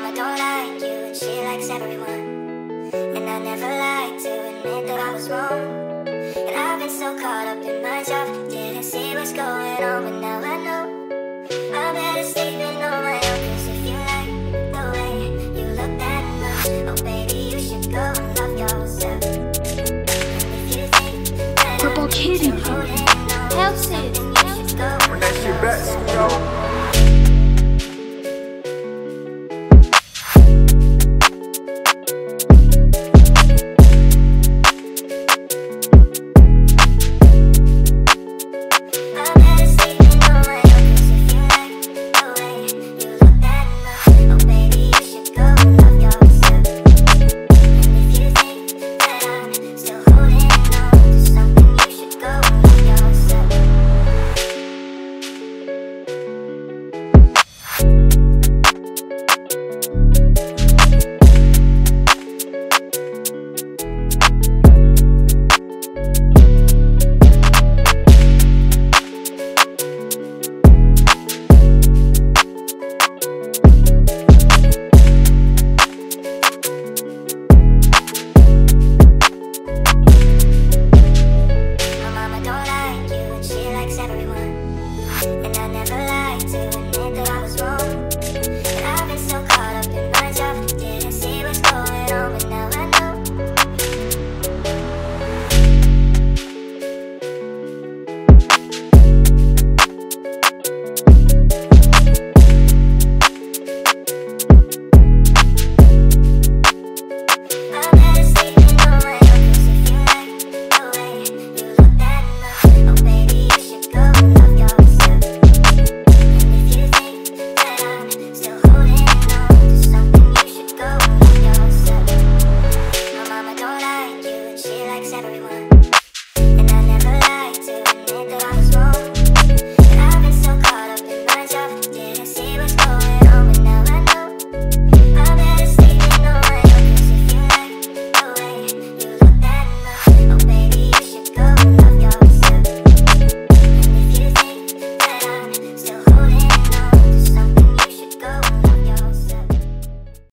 mama don't like you and she likes everyone. And I never liked to admit that I was wrong. And I've been so caught up in my job Didn't see what's going on but now I know. I better sleep in on my own Cause if you like the way you look that much Oh baby you should go and love yourself. PurpleKiddy, Elsie, When that shit back, yo. to